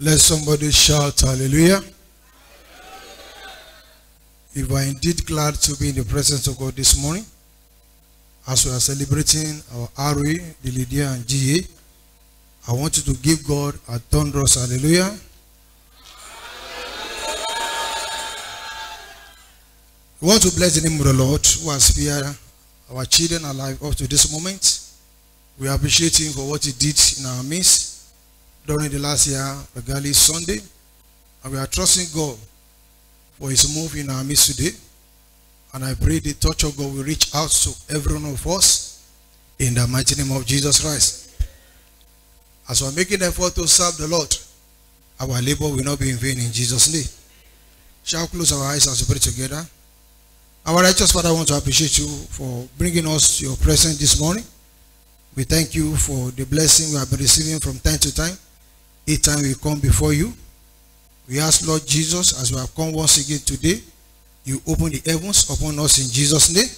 Let somebody shout hallelujah. If we are indeed glad to be in the presence of God this morning, as we are celebrating our ROE, the Lydia and GA, I want you to give God a thunderous hallelujah. We want to bless the name of the Lord who has spared our children alive up to this moment. We appreciate him for what he did in our midst during the last year, regarding Sunday. And we are trusting God for his move in our midst today. And I pray the touch of God will reach out to every one of us in the mighty name of Jesus Christ. As we are making effort to serve the Lord, our labor will not be in vain in Jesus' name. Shall we close our eyes as we pray together? Our righteous Father, I want to appreciate you for bringing us your presence this morning. We thank you for the blessing we have been receiving from time to time. Each time we come before you, we ask Lord Jesus, as we have come once again today, you open the heavens upon us in Jesus' name.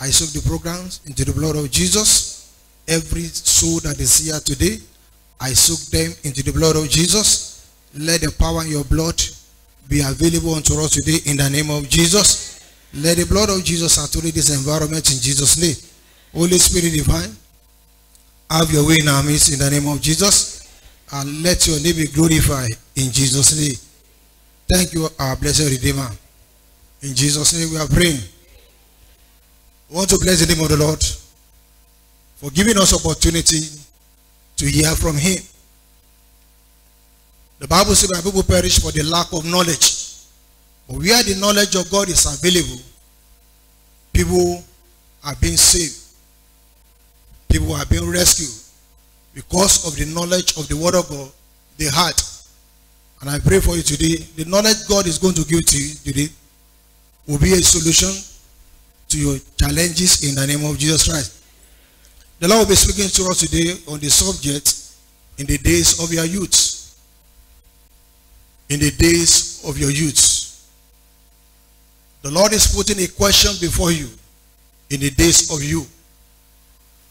I soak the programs into the blood of Jesus. Every soul that is here today, I soak them into the blood of Jesus. Let the power in your blood be available unto us today in the name of Jesus. Let the blood of Jesus saturate this environment in Jesus' name. Holy Spirit divine, have your way in our midst in the name of Jesus. And let your name be glorified in Jesus' name. Thank you, our blessed Redeemer. In Jesus' name we are praying. We want to bless the name of the Lord for giving us opportunity to hear from him. The Bible says my people perish for the lack of knowledge. But where the knowledge of God is available, people are being saved. People are being rescued because of the knowledge of the word of God they had. And I pray for you today, the knowledge God is going to give to you today will be a solution to your challenges in the name of Jesus Christ. The Lord will be speaking to us today on the subject in the days of your youth. In the days of your youth. The Lord is putting a question before you in the days of you.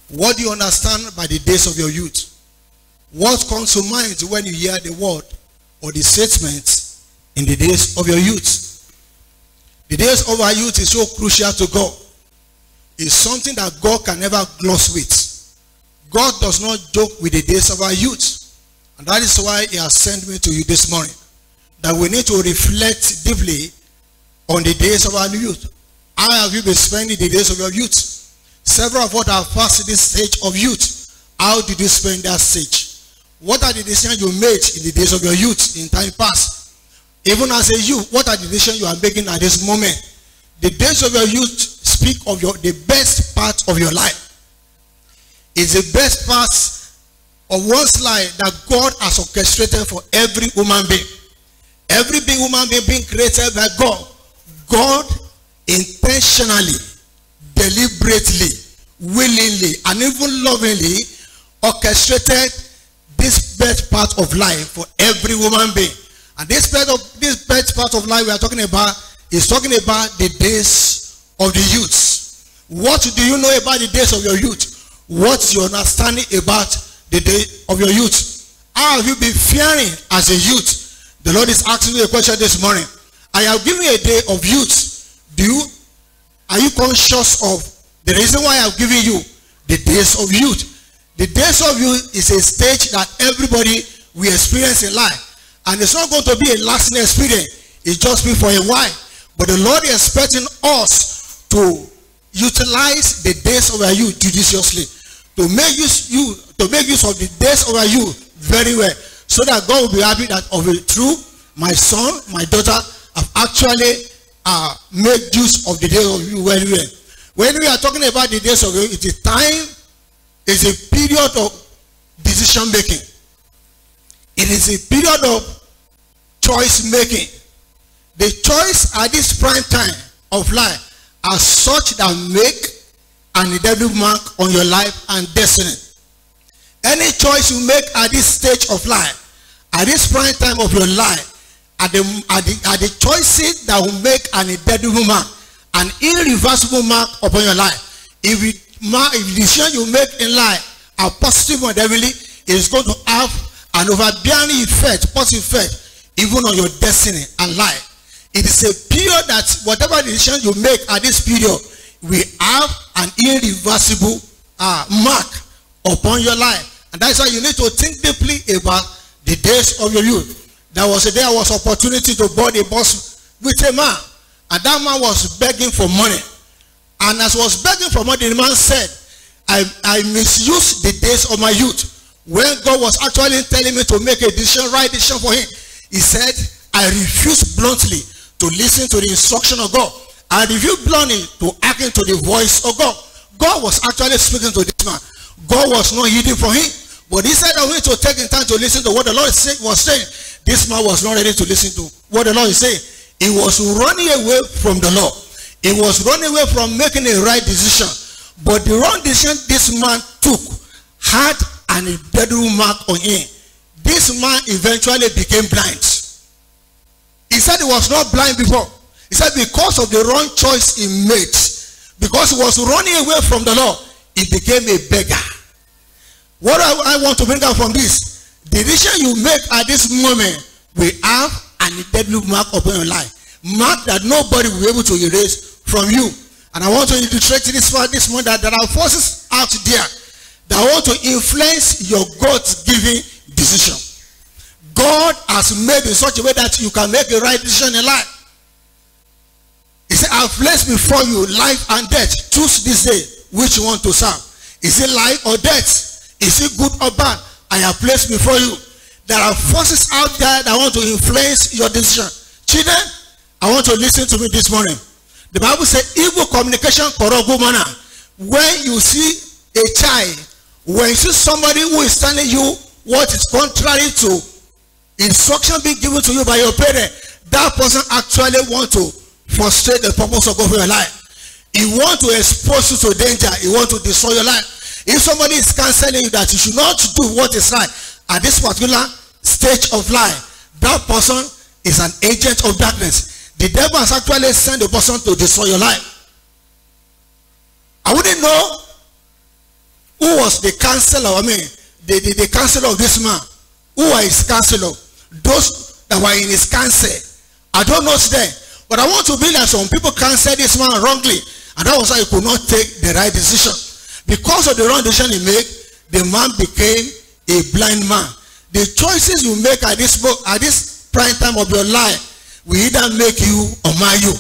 What do you understand by the days of your youth? What comes to mind when you hear the word or the statement in the days of your youth? The days of our youth is so crucial to God. It's something that God can never gloss with. God does not joke with the days of our youth. And that is why he has sent me to you this morning. That we need to reflect deeply on the days of our youth. How have you been spending the days of your youth? Several of us have passed this stage of youth. How did you spend that stage? What are the decisions you made in the days of your youth in time past? Even as a youth, what are the decisions you are making at this moment? The days of your youth speak of your the best part of your life. It's the best part of one's life that God has orchestrated for every human being. Every being human being being created by God. God intentionally, deliberately, willingly, and even lovingly orchestrated this best part of life for every human being. And this best of this best part of life we are talking about is talking about the days of the youth. What do you know about the days of your youth? What's your understanding about the day of your youth? How have you been fearing as a youth? The Lord is asking you a question this morning. I have given you a day of youth. Do you, are you conscious of the reason why I have given you the days of youth? The days of youth is a stage that everybody will experience in life. And it's not going to be a lasting experience. It's just be for a while. But the Lord is expecting us to utilize the days of our youth judiciously. To make use you to make use of the days of our youth very well. So that God will be happy that of it true, my son, my daughter have actually uh, made use of the day of you very well. When we are talking about the days of you, it is time, it's a period of decision making. It is a period of choice making. The choice at this prime time of life are such that make an indelible mark on your life and destiny. Any choice you make at this stage of life, at this prime time of your life, are the, are the, are the choices that will make an indelible mark, an irreversible mark upon your life. If, the decision you make in life are positive or heavenly, is going to have an overbearing effect, positive effect, even on your destiny and life. It is a period that whatever decision you make at this period will have an irreversible uh, mark upon your life. And that's why you need to think deeply about the days of your youth. There was a day I was opportunity to board a bus with a man. And that man was begging for money. And as was begging for money, the man said, I, I misused the days of my youth. When God was actually telling me to make a decision, right decision for him, he said, I refused bluntly to listen to the instruction of God. I refused bluntly to act into the voice of God. God was actually speaking to this man. God was not hidden from him. But he said, I want to take time to listen to what the Lord was saying. This man was not ready to listen to what the Lord is saying. He was running away from the law. He was running away from making a right decision. But the wrong decision this man took had an indelible mark on him. This man eventually became blind. He said he was not blind before. He said because of the wrong choice he made, because he was running away from the law, he became a beggar. What I, I want to bring out from this, decision you make at this moment will have an indelible mark upon your life. Mark that nobody will be able to erase from you. And I want to illustrate this part this morning that there are forces out there that want to influence your God-given decision. God has made in such a way that you can make a right decision in life. He said, I've placed before you life and death. Choose this day which you want to serve. Is it life or death? Is it good or bad? I have placed before you. There are forces out there that want to influence your decision. Children, I want to listen to me this morning. The Bible says evil communication corrupt good manner. When you see a child, when you see somebody who is telling you what is contrary to instruction being given to you by your parent, that person actually want to frustrate the purpose of God for your life. He want to expose you to danger. He want to destroy your life. If somebody is counseling you that you should not do what is right at this particular stage of life, that person is an agent of darkness. The devil has actually sent the person to destroy your life. I wouldn't know who was the counselor, I mean, the, the, the counselor of this man. Who are his counselor? Those that were in his counsel. I don't know today. But I want to be that some people counsel this man wrongly. And that was why he could not take the right decision. Because of the wrong decision he made, the man became a blind man. The choices you make at this at this prime time of your life will either make you or mar you.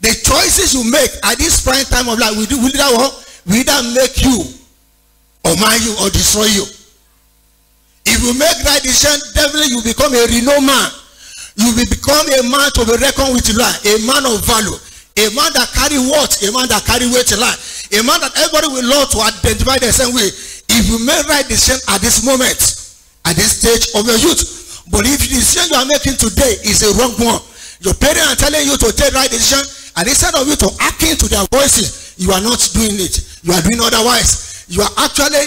The choices you make at this prime time of life will, will either what? Will either make you or mar you or destroy you. If you make right decision, definitely you become a renowned man. You will become a man to be reckoned with life, a man of value, a man that carry what? A man that carry weight life, a man that everybody will love to identify the same way. If you make right decision at this moment, at this stage of your youth, but if the decision you are making today is a wrong one, your parents are telling you to take right decision, and instead of you to act into their voices, you are not doing it. You are doing otherwise. You are actually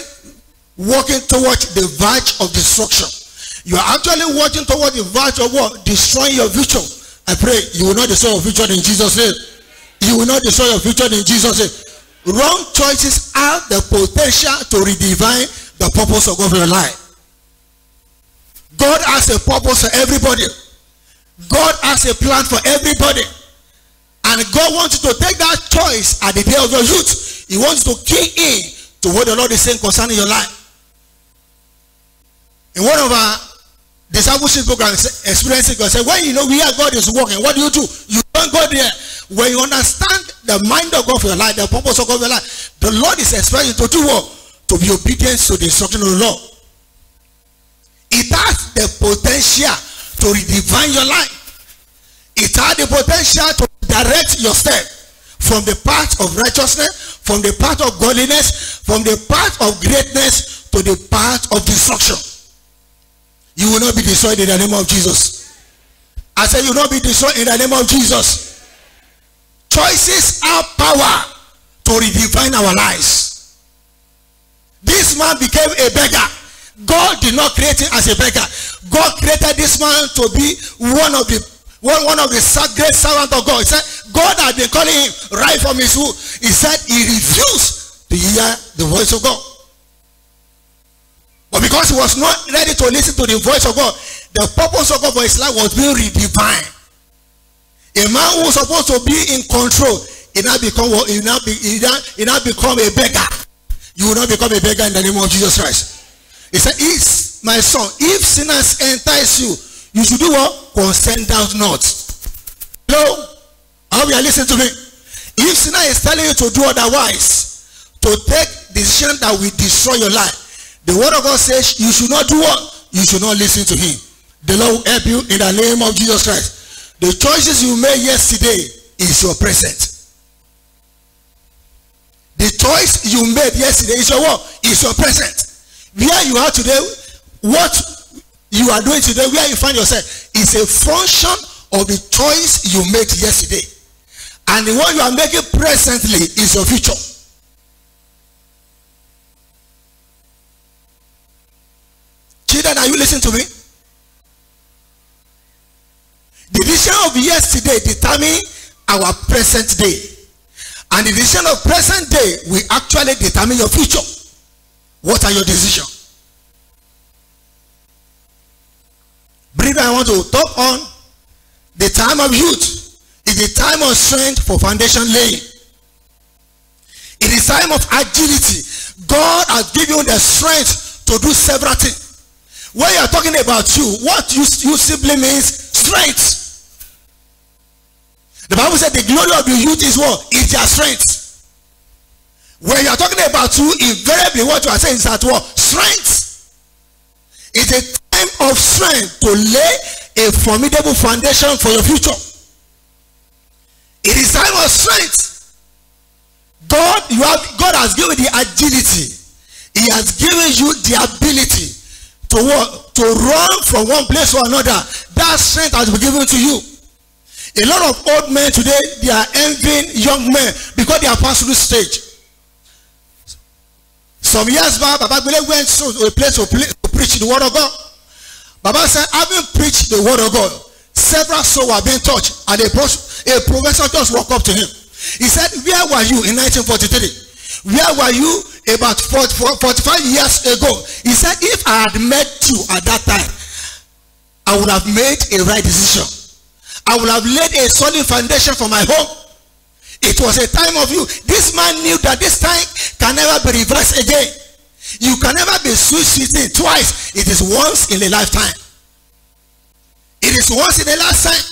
walking towards the verge of destruction. You are actually walking towards the verge of what? Destroying your future. I pray you will not destroy your future in Jesus' name. You will not destroy your future in Jesus' name. Wrong choices have the potential to redefine the purpose of God for your life. God has a purpose for everybody. God has a plan for everybody. And God wants you to take that choice at the day of your youth. He wants to key in to what the Lord is saying concerning your life. In one of our discipleship programs, experiencing God said, when you know where God is working, what do you do? You don't go there. When you understand the mind of God for your life, the purpose of God for your life, the Lord is expecting you to do what? To be obedient to the instruction of the Lord. It has the potential to redefine your life. It has the potential to direct your step from the path of righteousness, from the path of godliness, from the path of greatness to the path of destruction. You will not be destroyed in the name of Jesus. I said you will not be destroyed in the name of Jesus. Choices have power to redefine our lives. This man became a beggar. God did not create him as a beggar. God created this man to be one of the one, one of the great servants of God. He said, God had been calling him right from his womb. He said he refused to hear the voice of God. But because he was not ready to listen to the voice of God. The purpose of God for his life was being redefined. A man who was supposed to be in control, he now become what? he now, be, he now, he now become a beggar. You will not become a beggar in the name of Jesus Christ. He said, Is my son, if sinners entice you, you should do what? Consent thou not. Hello? How you are listening to me? If sinner is telling you to do otherwise, to take decision that will destroy your life, the word of God says you should not do what? You should not listen to him. The Lord will help you in the name of Jesus Christ. The choices you made yesterday is your present. The choice you made yesterday is your what? Is your present. Where you are today, what you are doing today, where you find yourself, is a function of the choice you made yesterday. And the one you are making presently is your future. Children, are you listening to me? The decision of yesterday determine our present day. And the decision of present day will actually determine your future. What are your decisions? Briefly, I want to talk on the time of youth is the time of strength for foundation laying. It is time of agility. God has given you the strength to do several things. When you are talking about you, what you, you simply means strength. The Bible said the glory of the youth is what? Is their strength. When you are talking about you, invariably what you are saying is that what? Strength. It's a time of strength to lay a formidable foundation for your future. It is time of strength. God, you have God has given the agility. He has given you the ability to what? To run from one place to another. That strength has been given to you. A lot of old men today, they are envying young men because they are past through stage. Some years back, Baba Gbele went to a place to, to preach the word of God. Baba said, having preached the word of God, several souls were being touched, and a, a professor just walked up to him. He said, Where were you in 1943? Where were you about 40, 45 years ago? He said, If I had met you at that time, I would have made a right decision. I would have laid a solid foundation for my home. It was a time of you. This man knew that this time can never be reversed again. You can never be switching twice. It is once in a lifetime. It is once in a lifetime.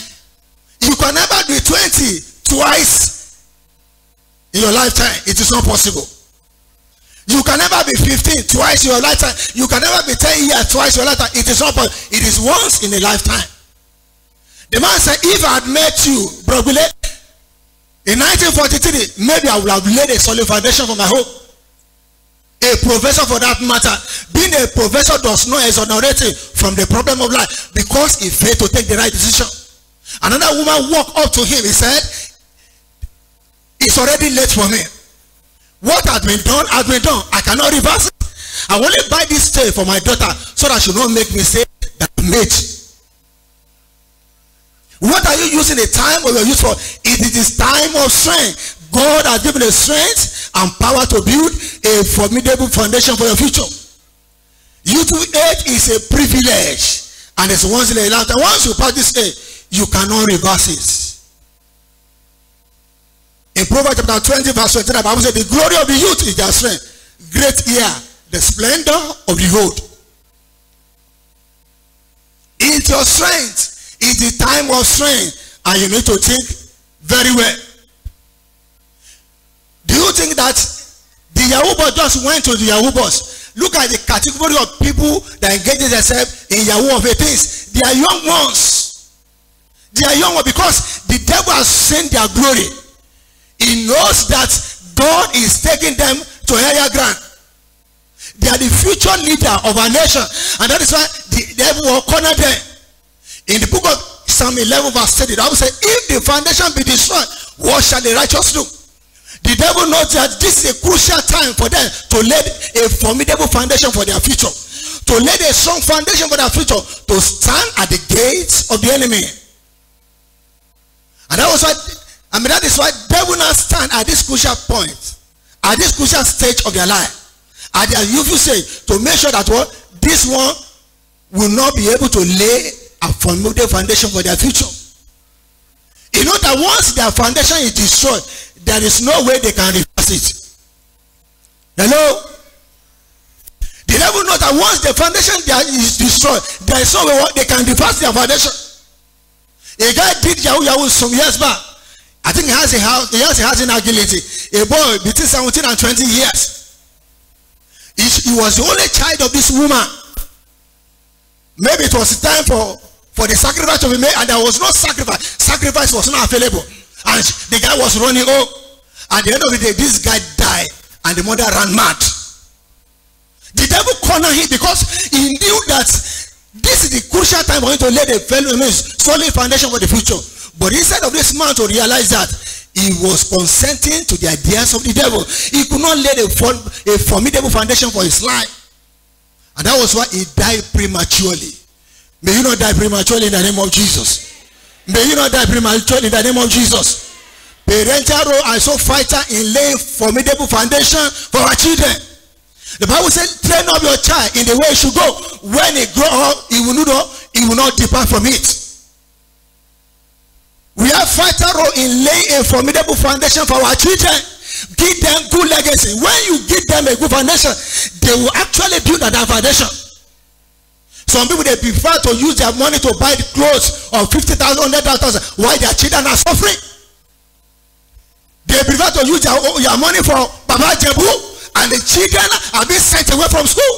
You can never be 20 twice in your lifetime. It is not possible. You can never be 15 twice in your lifetime. You can never be 10 years twice in your lifetime. It is not possible. It is once in a lifetime. The man said, if I had met you, Brogule, in 1943, maybe I would have laid a solid foundation for my hope. A professor for that matter. Being a professor does not exonerate him from the problem of life because he failed to take the right decision. Another woman walked up to him. He said, it's already late for me. What has been done has been done. I cannot reverse it. I only buy this stay for my daughter so that she will not make me say that mate. What are you using the time of your use for? It is this time of strength. God has given the strength and power to build a formidable foundation for your future. Youthful age is a privilege and it's once in a lifetime. Once you pass this age, you cannot reverse it. In Proverbs chapter 20 verse 20, the Bible says the glory of the youth is their strength. Great ear, the splendor of the old. It's your strength. It's the time of strength. And you need to think very well. Do you think that the Yahoo just went to the Yahoo? Look at the category of people that engage themselves in Yahoo of things. They are young ones. They are young ones because the devil has seen their glory. He knows that God is taking them to higher ground. They are the future leader of our nation. And that is why the devil will corner them. In the book of Psalm 11 verse 30, the Bible says, if the foundation be destroyed, what shall the righteous do? The devil knows that this is a crucial time for them to lay a formidable foundation for their future. To lay a strong foundation for their future. To stand at the gates of the enemy. And that was why, I mean, that is why they will not stand at this crucial point. At this crucial stage of their life. At their youthful stage. To make sure that what? this one will not be able to lay a formidable foundation for their future. You know that once their foundation is destroyed, there is no way they can reverse it. Hello? The devil know that once the foundation is destroyed, there is no way they can reverse their foundation. A guy did Yahoo Yahoo some years back. I think he has a house, he has a house in Agility. A boy between 17 and 20 years. He, he was the only child of this woman. Maybe it was time for, for the sacrifice to be made and there was no sacrifice. Sacrifice was not available. And the guy was running home. At the end of the day, this guy died and the mother ran mad. The devil cornered him because he knew that this is the crucial time for him to lay the solid foundation for the future. But instead of this man to realize that he was consenting to the ideas of the devil, he could not lay a, a formidable foundation for his life. And that was why he died prematurely. May you not die prematurely in the name of Jesus. May you not die prematurely in the name of Jesus. Parental role are so fighter in laying formidable foundation for our children. The Bible says, train up your child in the way he should go. When he grow up, he will not, he will not depart from it. We have vital role in laying a formidable foundation for our children. Give them good legacy. When you give them a good foundation, they will actually build that foundation. Some people they prefer to use their money to buy the clothes of 50,000, 100,000 while their children are suffering. They prefer to use their, their money for Baba Ijebu and the children are being sent away from school.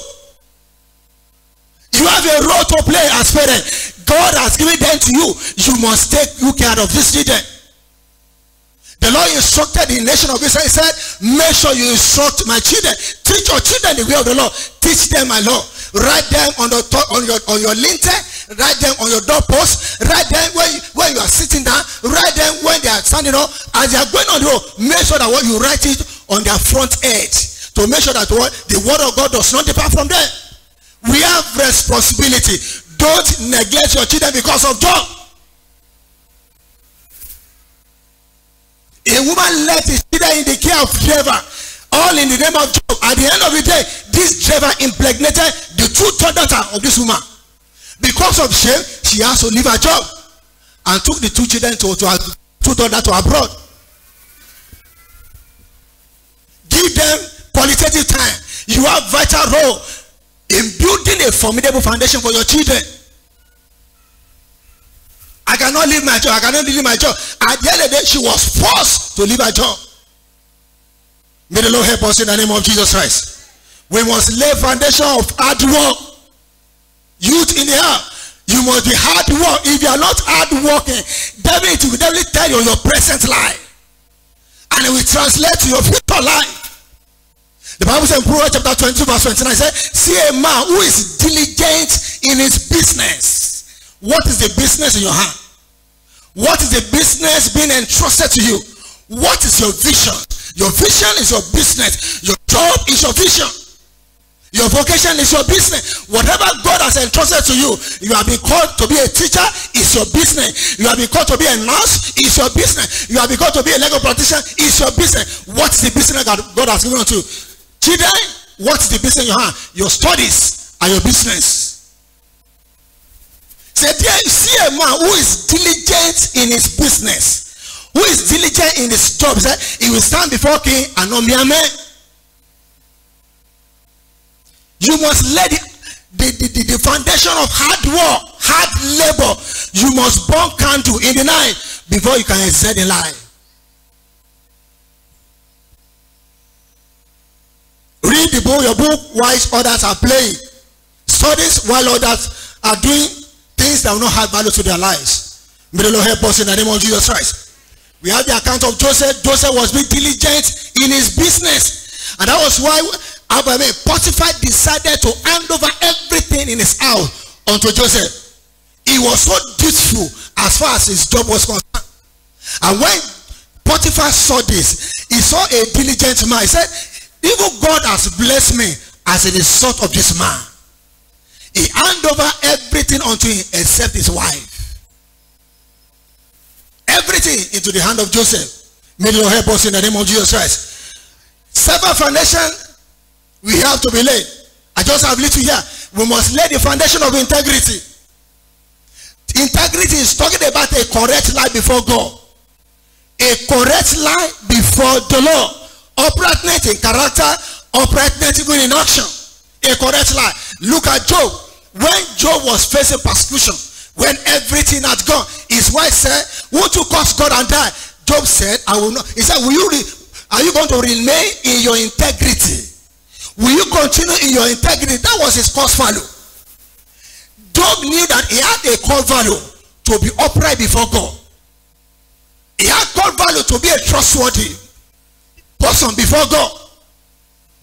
You have a role to play as parents. God has given them to you. You must take good care of these children. The Lord instructed the nation of Israel. He said, make sure you instruct my children. Teach your children the way of the Lord. Teach them my law. Write them on, the on your on your lintel. Write them on your doorpost. Write them when you, when you are sitting down. Write them when they are standing up. As they are going on the road, make sure that what you write it on their front edge to make sure that what the word of God does not depart from them. We have responsibility. Don't neglect your children because of job. A woman left his children in the care of driver. All in the name of job. At the end of the day, this driver impregnated the true daughter of this woman. Because of shame, she has to leave her job and took the two children to, to her two daughters to abroad. Give them qualitative time. You have vital role in building a formidable foundation for your children. I cannot leave my job. I cannot leave my job. At the end of the day, she was forced to leave her job. May the Lord help us in the name of Jesus Christ. We must lay foundation of hard work. Youth in house, you must be hard work. If you are not hard working, definitely will definitely tell you your present life. And it will translate to your future life. The Bible says in Proverbs chapter 22 verse 29 says, see a man who is diligent in his business. What is the business in your hand? What is the business being entrusted to you? What is your vision? Your vision is your business. Your job is your vision. Your vocation is your business. Whatever God has entrusted to you, you have been called to be a teacher, is your business. You have been called to be a nurse, is your business. You have been called to be a legal practitioner, is your business. What's the business that God has given to you? Children, what's the business you have? Your studies are your business. Say, there, you see a man who is diligent in his business, who is diligent in his job. He, he will stand before king and not mere man. You must lay the, the, the, the, foundation of hard work, hard labor. You must burn candle in the night before you can excel in life. Read the book, your book, whilst others are playing. Studies while others are doing things that will not have value to their lives. May the Lord help us in the name of Jesus Christ. We have the account of Joseph. Joseph was being diligent in his business. And that was why Abraham Potiphar decided to hand over everything in his house unto Joseph. He was so dutiful as far as his job was concerned. And when Potiphar saw this, he saw a diligent man. He said, even God has blessed me as a result of this man. He hand over everything unto him except his wife. Everything into the hand of Joseph. May the Lord help us in the name of Jesus Christ. Seven foundation we have to be laid. I just have little here. we must lay the foundation of integrity. Integrity is talking about a correct life before God. A correct life before the Lord. Uprightness in character, uprightness even in action. A correct life. Look at Job. When Job was facing persecution, when everything had gone, his wife said, won't you curse God and die? Job said, I will not. He said, will you, are you going to remain in your integrity? Will you continue in your integrity? That was his cost value. Job knew that he had a core value to be upright before God. He had core value to be a trustworthy person before God.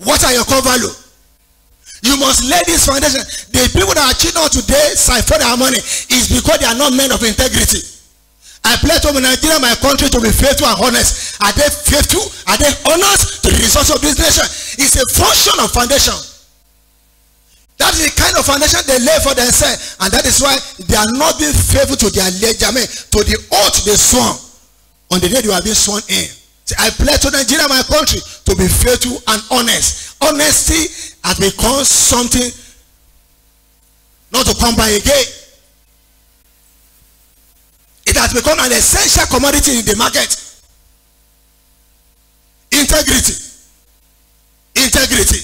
What are your core value? You must lay this foundation. The people that are cheating on today, siphon their money, is because they are not men of integrity. I pledge to Nigeria, my country, to be faithful and honest. Are they faithful? Are they honest to the resource of this nation? It's a function of foundation. That is the kind of foundation they lay for themselves. And that is why they are not being faithful to their legament, to the oath they sworn on the day they are being sworn in. See, I pledge to Nigeria, my country, to be faithful and honest. Honesty has become something not to come by again. Has become an essential commodity in the market. Integrity. Integrity.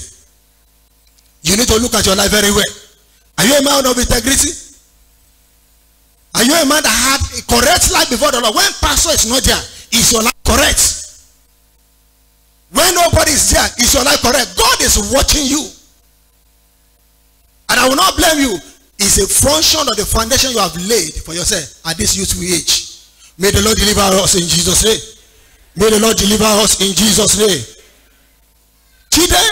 You need to look at your life very well. Are you a man of integrity? Are you a man that had a correct life before the Lord? When pastor is not there, is your life correct? When nobody is there, is your life correct? God is watching you. And I will not blame you. It's a function of the foundation you have laid for yourself at this youthful age. May the Lord deliver us in Jesus' name. May the Lord deliver us in Jesus' name. Children,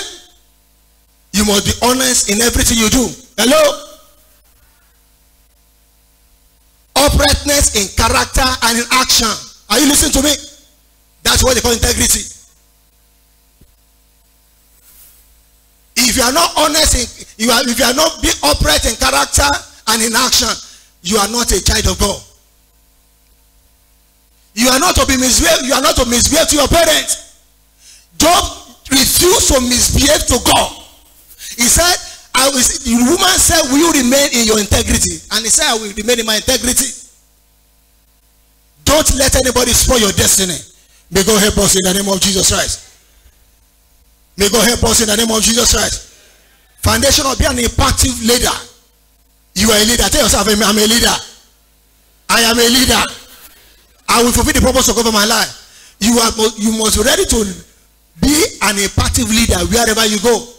you must be honest in everything you do. Hello? Uprightness in character and in action. Are you listening to me? That's what they call integrity. If you are not honest, in, you are, if you are not being upright in character and in action, you are not a child of God. You are not to be misbehave. You are not to misbehave to your parents. Job refused to misbehave to God. He said, I will, the woman said, will you remain in your integrity? And he said, I will remain in my integrity. Don't let anybody spoil your destiny. May God help us in the name of Jesus Christ. May God help us in the name of Jesus Christ. Foundation of being an impactful leader. You are a leader. Tell yourself, I'm a leader. I am a leader. I will fulfill the purpose of God for my life. You are you must be ready to be an impactful leader wherever you go.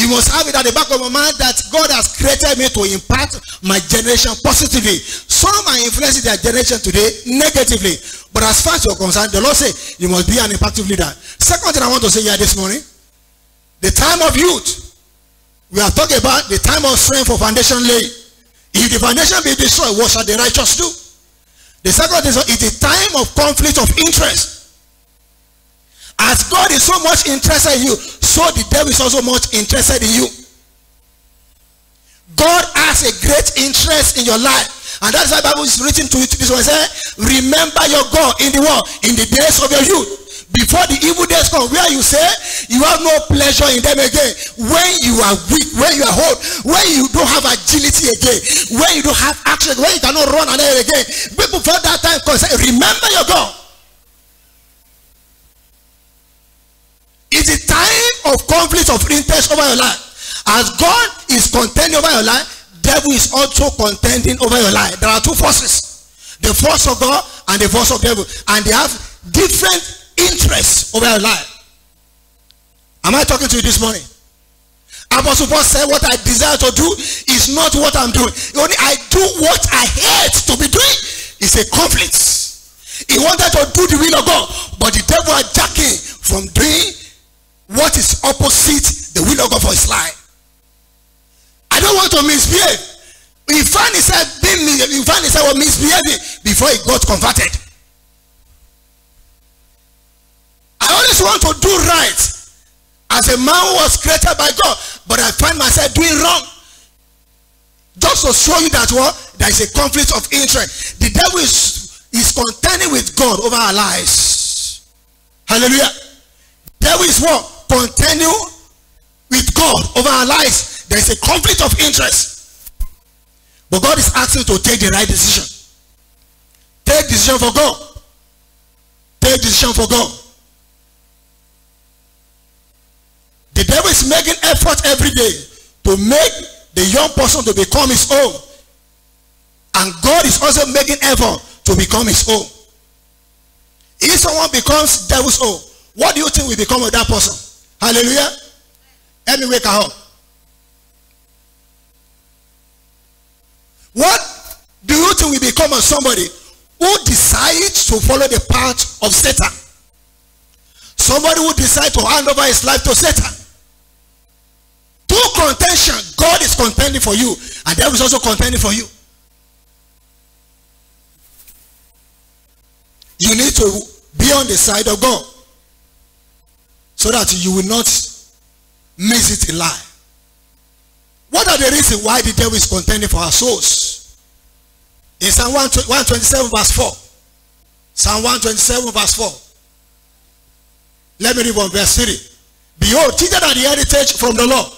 You must have it at the back of your mind that God has created me to impact my generation positively. Some are influencing their generation today negatively. But as far as you're concerned, the Lord says you must be an impactful leader. Second thing I want to say here this morning, the time of youth. We are talking about the time of strength for foundation lay. If the foundation be destroyed, what shall the righteous do? The second thing is the time of conflict of interest. As God is so much interested in you, so the devil is also much interested in you. God has a great interest in your life. And that's why Bible is written to it this one. Say, remember your God in the world, in the days of your youth. Before the evil days come, where you say you have no pleasure in them again. When you are weak, when you are old, when you don't have agility again, when you don't have action, when you cannot run and again. People for that time come say, remember your God. It's a time of conflict of interest over your life. As God is contending over your life, devil is also contending over your life. There are two forces. The force of God and the force of devil. And they have different interests over your life. Am I talking to you this morning? Apostle Paul said, what I desire to do is not what I'm doing. Only I do what I hate to be doing. It's a conflict. He wanted to do the will of God, but the devil are jacking from doing what is opposite the will of God for his life. I don't want to misbehave. He found himself being he himself misbehaving before he got converted. I always want to do right as a man who was created by God, but I find myself doing wrong. Just to show you that what there is a conflict of interest. The devil is, is contending with God over our lives. Hallelujah. The devil is what? Contending with God over our lives. There's a conflict of interest. But God is asking to take the right decision. Take decision for God. Take decision for God. The devil is making effort every day to make the young person to become his own. And God is also making effort to become his own. If someone becomes devil's own, what do you think will become of that person? Hallelujah. Let me wake up. What do you think will become of somebody who decides to follow the path of Satan? Somebody who decides to hand over his life to Satan. Two contention. God is contending for you, and devil is also contending for you. You need to be on the side of God so that you will not miss it in life. What are the reasons why the devil is contending for our souls? In Psalm 127 verse 4. Psalm 127 verse 4. Let me read on verse 3. Behold, children are the heritage from the Lord.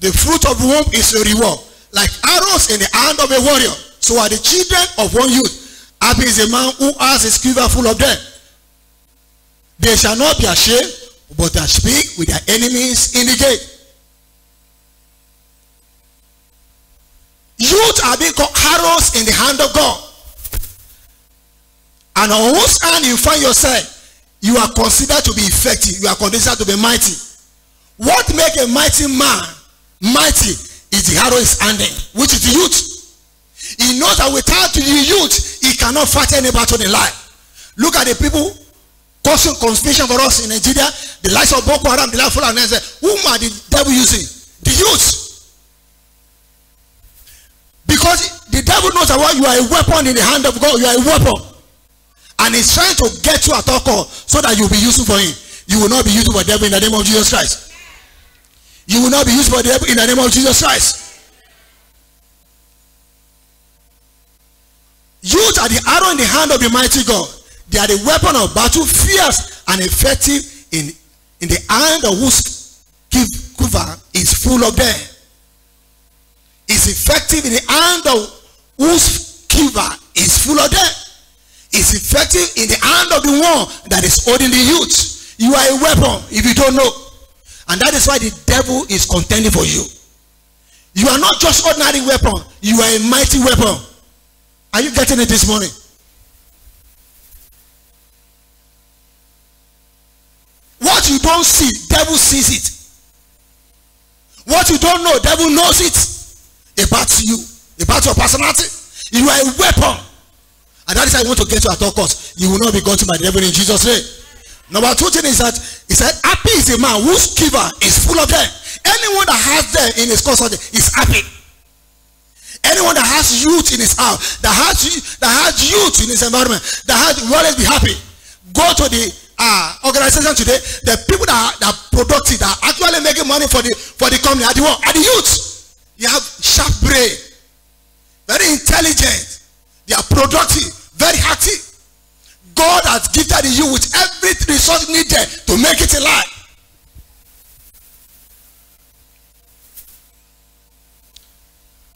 The fruit of womb is a reward. Like arrows in the hand of a warrior. So are the children of one youth. Happy is a man who has his quiver full of them. They shall not be ashamed, but shall speak with their enemies in the gate. Youth are being called arrows in the hand of God. And on whose hand you find yourself, you are considered to be effective. You are considered to be mighty. What make a mighty man mighty is the arrow is handing, which is the youth. He knows that without the youth, he cannot fight any battle in life. Look at the people causing confusion for us in Nigeria. The likes of Boko Haram, the likes of Fulani. Whom are the devil using? The youth. Because the devil knows that you are a weapon in the hand of God. You are a weapon. And he's trying to get you at all cost so that you'll be useful for him. You will not be useful for the devil in the name of Jesus Christ. You will not be useful for the devil in the name of Jesus Christ. Youth are the arrow in the hand of the mighty God. They are the weapon of battle, fierce and effective in, in the hand of whose quiver is full of them is effective in the hand of whose quiver is full of them. Is effective in the hand of the one that is holding the youth. You are a weapon if you don't know. And that is why the devil is contending for you. You are not just ordinary weapon. You are a mighty weapon. Are you getting it this morning? What you don't see, devil sees it. What you don't know, devil knows it about you, about your personality. You are a weapon. And that is you want to get you at all costs. You will not be gotten by the devil in Jesus' name. Number two thing is that he said, happy is a man whose giver is full of them. Anyone that has them in his custody is happy. Anyone that has youth in his house, that has that has youth in his environment, that has will always be happy. Go to the uh, organization today. The people that are, that are productive, that are actually making money for the for the company are the one, are the youth. You have sharp brain, very intelligent. They are productive, very active. God has gifted you with every resource needed to make it in life.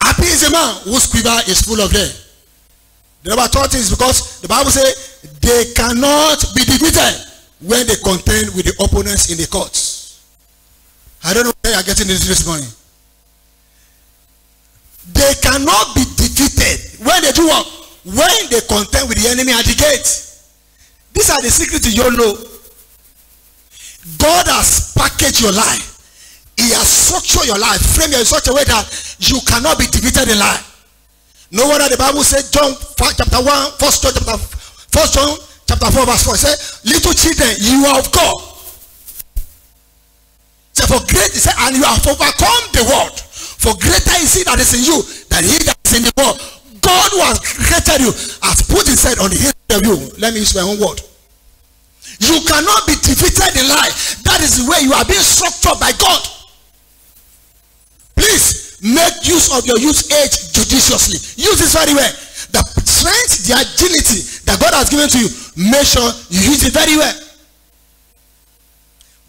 Happy is a man whose quiver is full of them. The number 30 is because the Bible says they cannot be defeated when they contend with the opponents in the courts. I don't know where you are getting this this morning. They cannot be defeated when they do what? When they contend with the enemy at the gate. These are the secrets you don't know. God has packaged your life. He has structured your life, framed you in such a way that you cannot be defeated in life. No wonder the Bible said, John chapter 1, first John chapter, first John chapter 4, verse 4. It said, Little children, you are of God. Say, for great, he said, and you have overcome the world. For greater is he that is in you than he that is in the world. God who has created you has put his head on the head of you. Let me use my own word. You cannot be defeated in life. That is the way you are being structured by God. Please make use of your youth age judiciously. Use this very well. The strength, the agility that God has given to you, make sure you use it very well.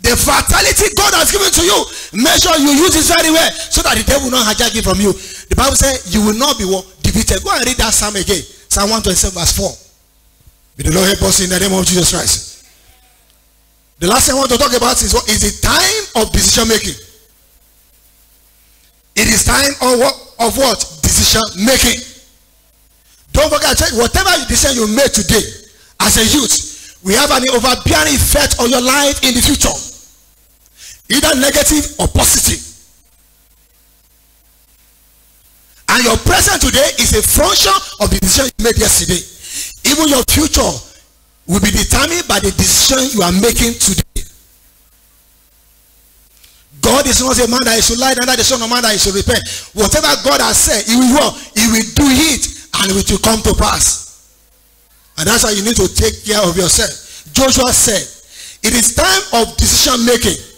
The vitality God has given to you, Make sure you use it very well so that the devil will not hijack it from you. The Bible says you will not be? Defeated. Go and read that psalm again. Psalm 127 verse 4. May the Lord help us in the name of Jesus Christ. The last thing I want to talk about is what is the time of decision making. It is time of what? Of what? Decision making. Don't forget, whatever decision you make today as a youth, we have an overbearing effect on your life in the future. Either negative or positive. And your present today is a function of the decision you made yesterday. Even your future will be determined by the decision you are making today. God is not a man that he should lie, neither the son of man that he should repent. Whatever God has said, he will He will do it and it will come to pass. And that's why you need to take care of yourself. Joshua said, it is time of decision making.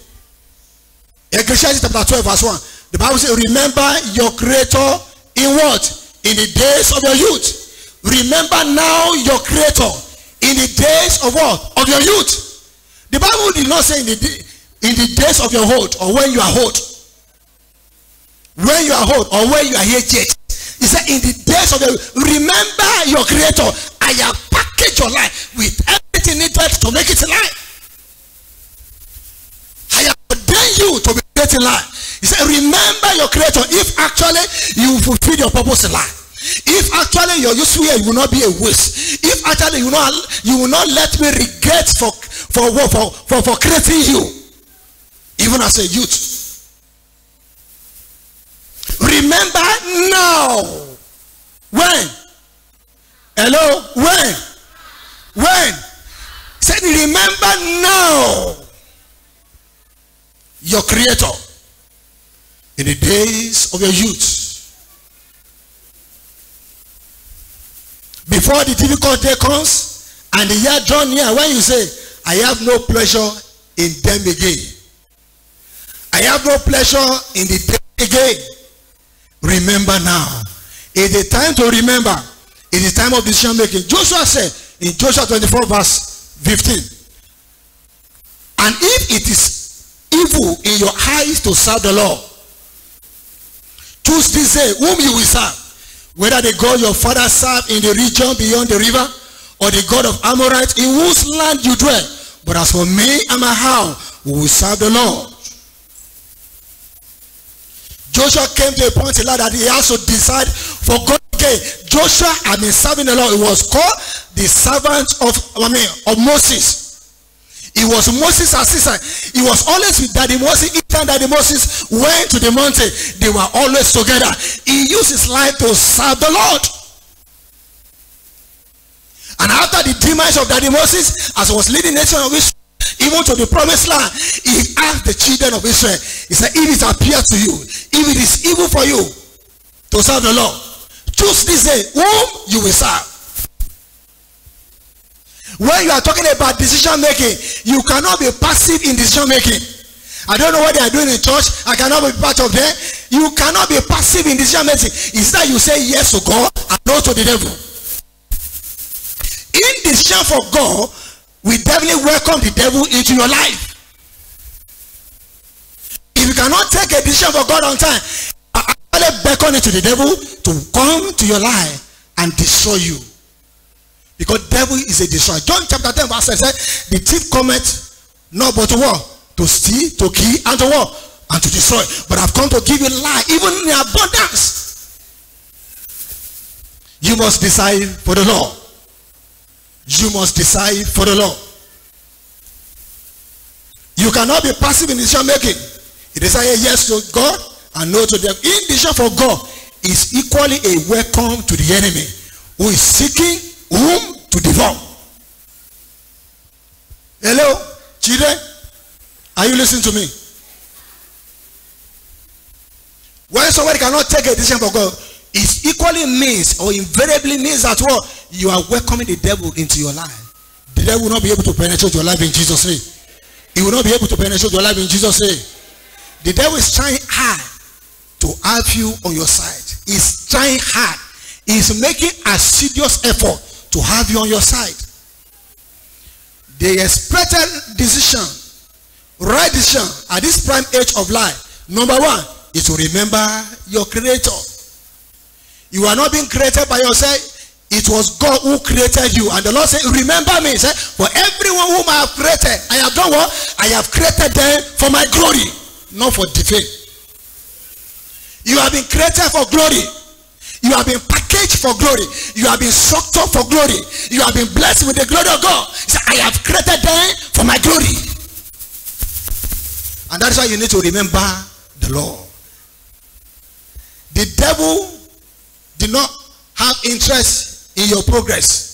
Ecclesiastes chapter 12 verse 1. The Bible says, remember your creator in what? In the days of your youth. Remember now your creator in the days of what? Of your youth. The Bible did not say in the, in the days of your hold or when you are old. When you are old or when you are here yet. He said in the days of your remember your creator. I have packaged your life with everything needed to make it alive. You to be great in life. He said, remember your creator if actually you fulfill your purpose in life. If actually your use here will not be a waste. If actually you not you will not let me regret for for for for, for creating you. Even as a youth. Remember now. When? Hello? When? When? Said remember now your creator in the days of your youth. Before the difficult day comes and the year draw near, when you say, I have no pleasure in them again. I have no pleasure in the day again. Remember now. It is time to remember. It is time of decision making. Joshua said in Joshua 24 verse 15. And if it is evil in your eyes to serve the Lord, choose this day whom you will serve. Whether the God your father served in the region beyond the river or the God of Amorites in whose land you dwell. But as for me and my house, we will serve the Lord. Joshua came to a point in life that he has to decide for God again. Joshua had been serving the Lord. He was called the servant of, I mean, of Moses. He was Moses' assistant. He was always with Daddy Moses. Each time Daddy Moses went to the mountain, they were always together. He used his life to serve the Lord. And after the demise of Daddy Moses, as he was leading nation of Israel, even to the promised land, he asked the children of Israel, he said, if it appears to you, if it is evil for you to serve the Lord, choose this day whom you will serve. When you are talking about decision making, you cannot be passive in decision making. I don't know what they are doing in church. I cannot be part of them. You cannot be passive in decision making. Is that you say yes to God and no to the devil. In decision for God, we definitely welcome the devil into your life. If you cannot take a decision for God on time, I actually beckon it to the devil to come to your life and destroy you. Because devil is a destroyer. John chapter 10 verse 6 said, the thief cometh not but to what? To steal, to kill, and to what? And to destroy. But I've come to give you life, even in abundance. You must decide for the law. You must decide for the law. You cannot be passive in decision making. You decide yes to God and no to them. In decision for God is equally a welcome to the enemy who is seeking whom to devour. Hello, children? Are you listening to me? When somebody cannot take a decision for God, it equally means or invariably means that what you are welcoming the devil into your life. The devil will not be able to penetrate your life in Jesus' name. He will not be able to penetrate your life in Jesus' name. The devil is trying hard to have you on your side. He's trying hard. He's making assiduous effort to have you on your side. The expected decision, right decision at this prime age of life Number one is to remember your creator. You are not being created by yourself. It was God who created you. And the Lord said, remember me. He said, for everyone whom I have created, I have done what? I have created them for my glory, not for defeat. You have been created for glory. You have been packaged for glory. You have been up for glory. You have been blessed with the glory of God. I have created them for my glory. And that's why you need to remember the Lord. The devil did not have interest in your progress.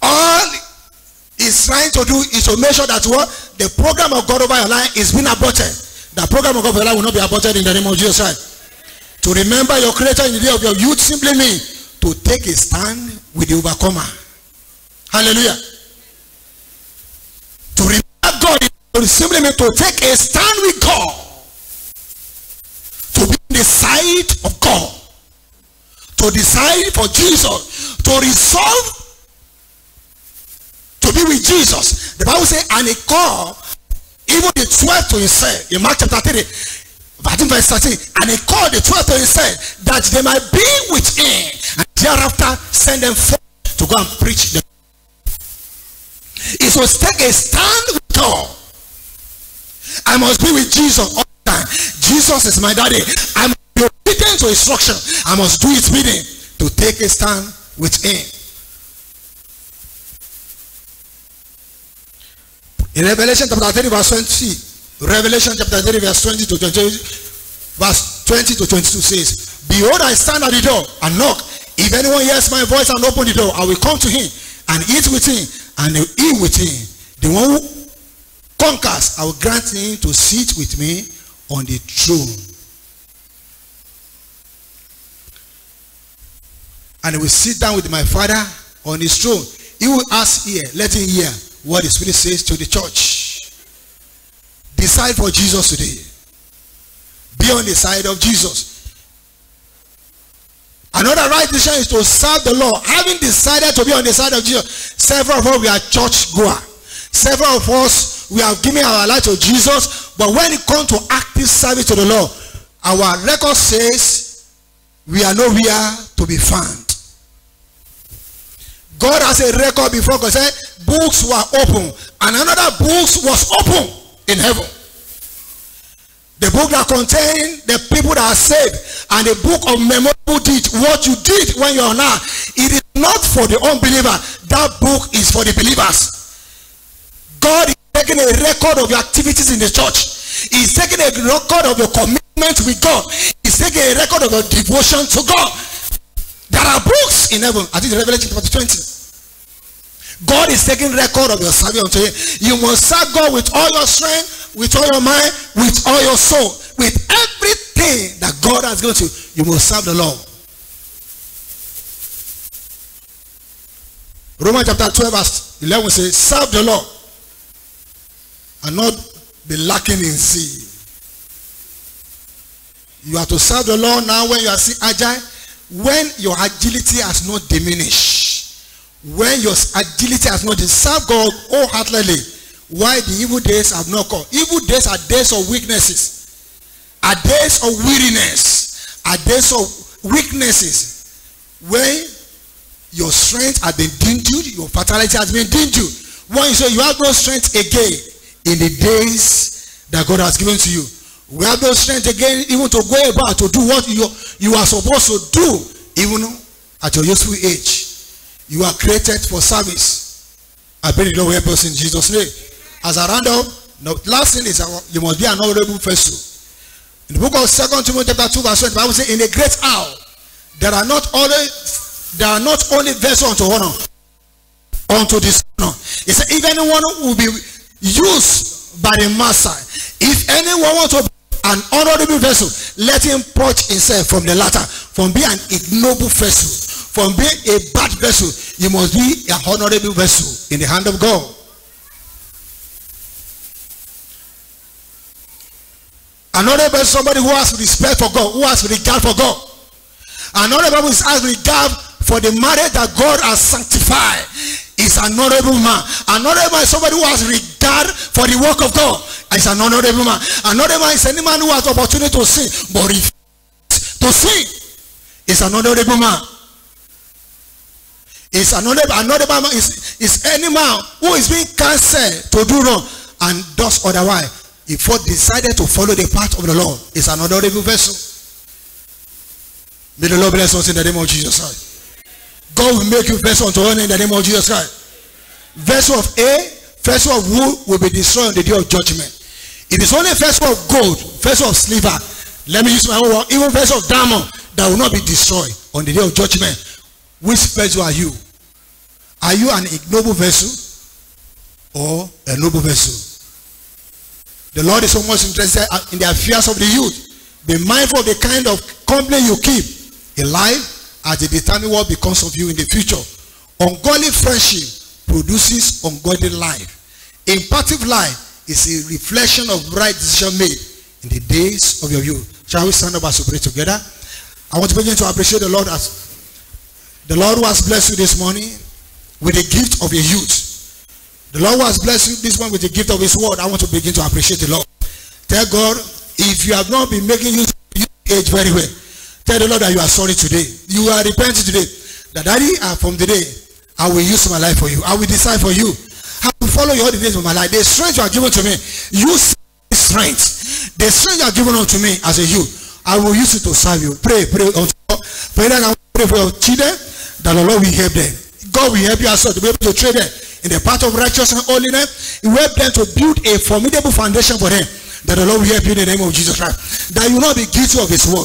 All he's trying to do is to make sure that what the program of God over your life is being aborted. The program of God over your life will not be aborted in the name of Jesus Christ. To remember your creator in the day of your youth simply means to take a stand with the overcomer. Hallelujah. To remember God simply means to take a stand with God. To be on the side of God. To decide for Jesus. To resolve to be with Jesus. The Bible says, and he called even the 12 to himself. In Mark chapter 3, verse 13. And he called the 12 to said that they might be with him. And thereafter send them forth to go and preach the It was take a stand with God. I must be with Jesus all the time. Jesus is my daddy. I must be obedient to instruction. I must do his bidding to take a stand with him. In Revelation chapter 3 verse 20, Revelation chapter 3 verse 20 to 20, verse 20 to 22 says, Behold, I stand at the door and knock. If anyone hears my voice and open the door, I will come to him and eat with him and eat with him. The one who conquers, I will grant him to sit with me on the throne. And he will sit down with my father on his throne. He will ask here, let him hear what the Spirit says to the church. Decide for Jesus today. Be on the side of Jesus. Another right decision is to serve the Lord. Having decided to be on the side of Jesus, several of us we are church goer. Several of us we have given our life to Jesus, but when it comes to active service to the Lord, our record says we are nowhere to be found. God has a record before God said books were open and another books was open in heaven. The book that contains the people that are saved and the book of memorable deeds. What you did when you are now, it is not for the unbeliever. That book is for the believers. God is taking a record of your activities in the church. He's taking a record of your commitment with God. He's taking a record of your devotion to God. There are books in heaven. I think Revelation chapter 20. God is taking record of your service unto him. You must serve God with all your strength, with all your mind, with all your soul, with everything that God has given to you. You must serve the Lord. Romans chapter 12 verse 11 says, serve the Lord and not be lacking in zeal. You are to serve the Lord now when you are agile, when your agility has not diminished, when your agility has not serve God wholeheartedly, why the evil days have not come. Evil days are days of weaknesses, are days of weariness, are days of weaknesses. When your strength has been dinted, your fertility has been dinted. When you say you have no strength again in the days that God has given to you. We have no strength again even to go about to do what you, you are supposed to do even at your useful age. You are created for service. I pray the Lord help us in Jesus' name. As a random, the last thing is uh, you must be an honorable vessel. In the book of Second Timothy chapter 2 verse 20, the Bible says, in a great hour, there are not only there are not only vessels unto honor, unto dishonor. He said, if anyone will be used by the master, if anyone wants to be an honorable vessel, let him purge himself from the latter, from being an ignoble vessel, from being a bad vessel. You must be a honorable vessel in the hand of God. Another person, somebody who has respect for God, who has regard for God. Another person who has regard for the marriage that God has sanctified is an honorable man. Another man is somebody who has regard for the work of God. is an honorable man. Another man is any man who has opportunity to sin, but refuse to sin. Is an honorable man. Is another another man is is any man who is being cancelled to do wrong and does otherwise. If he decided to follow the path of the Lord, is an honorable vessel. May the Lord bless us in the name of Jesus Christ. God will make you vessel unto honor in the name of Jesus Christ. Vessel of A, vessel of wood will be destroyed on the day of judgment. If it's only vessel of gold, vessel of silver, let me use my own word, even vessel of diamond that will not be destroyed on the day of judgment. Which vessel are you? Are you an ignoble vessel or a noble vessel? The Lord is almost interested in the affairs of the youth. Be mindful of the kind of company you keep in life as they determine what becomes of you in the future. Ungodly friendship produces ungodly life. Impartive life is a reflection of right decision made in the days of your youth. Shall we stand up as we pray together? I want to begin to appreciate the Lord as the Lord who has blessed you this morning with the gift of a youth. The Lord has blessed this morning with the gift of his word. I want to begin to appreciate the Lord. Tell God, if you have not been making use of your age very well, tell the Lord that you are sorry today. You are repenting today. That daddy, uh, from today, I will use my life for you. I will decide for you. I will follow you all the days of my life. The strength you are given to me, use strength. The strength you are given unto me as a youth, I will use it to serve you. Pray, pray unto God. Pray that I will pray for your children, that the Lord will help them. God will help you as well to be able to train them in the path of righteousness and holiness. He will help them to build a formidable foundation for them. That the Lord will help you in the name of Jesus Christ. That you will not be guilty of his word.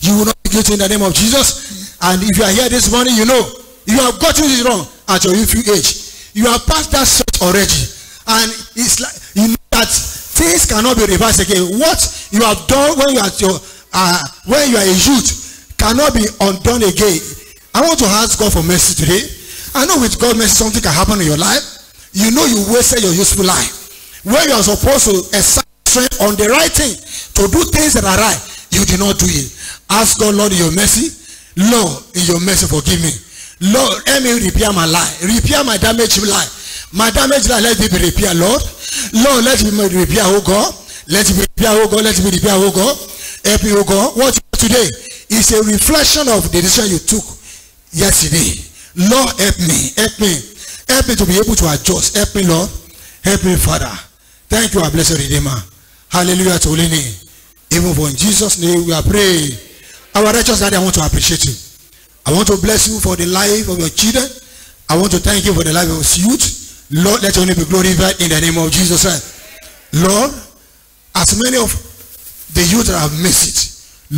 You will not be guilty in the name of Jesus. And if you are here this morning, you know you have gotten it wrong at your youthful age. You have passed that stage already. And it's like you know that things cannot be reversed again. What you have done when you are your uh, when you are a youth cannot be undone again. I want to ask God for mercy today. I know with God mercy something can happen in your life. You know you wasted your useful life. Where you are supposed to exert strength on the right thing to do things that are right, you did not do it. Ask God, Lord, in your mercy. Lord, in your mercy, forgive me. Lord, let me repair my life. Repair my damaged life. My damaged life, let it be repaired, Lord. Lord, let be repair, oh God. Let be repair, oh God. Let be repair, oh God. Help me, oh God. What today is a reflection of the decision you took yesterday. Lord, help me. Help me. Help me to be able to adjust. Help me, Lord. Help me, Father. Thank you, our blessed Redeemer. Hallelujah to holy. Even for in Jesus' name we are praying. Our righteous Daddy, I want to appreciate you. I want to bless you for the life of your children. I want to thank you for the life of your youth. Lord, let your name be glorified in the name of Jesus. Lord, as many of the youth that have missed it,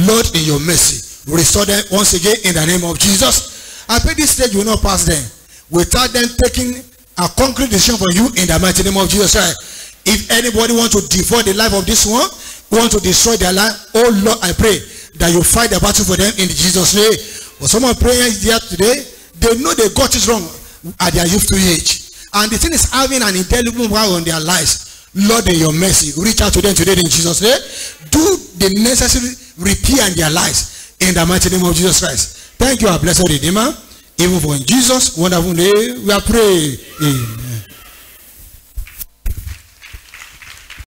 Lord, in your mercy, restore them once again in the name of Jesus. I pray this stage will not pass them without them taking a concrete decision for you in the mighty name of Jesus Christ. If anybody want to devour the life of this one, want to destroy their life, oh Lord, I pray that you fight the battle for them in Jesus' name. For someone praying here today, they know they got it wrong at their youthful age. And the thing is having an indelible mark on their lives. Lord, in your mercy, reach out to them today in Jesus' name. Do the necessary repair in their lives in the mighty name of Jesus Christ. Thank you, our blessed Redeemer. Even for in Jesus' wonderful name, we are praying. Amen.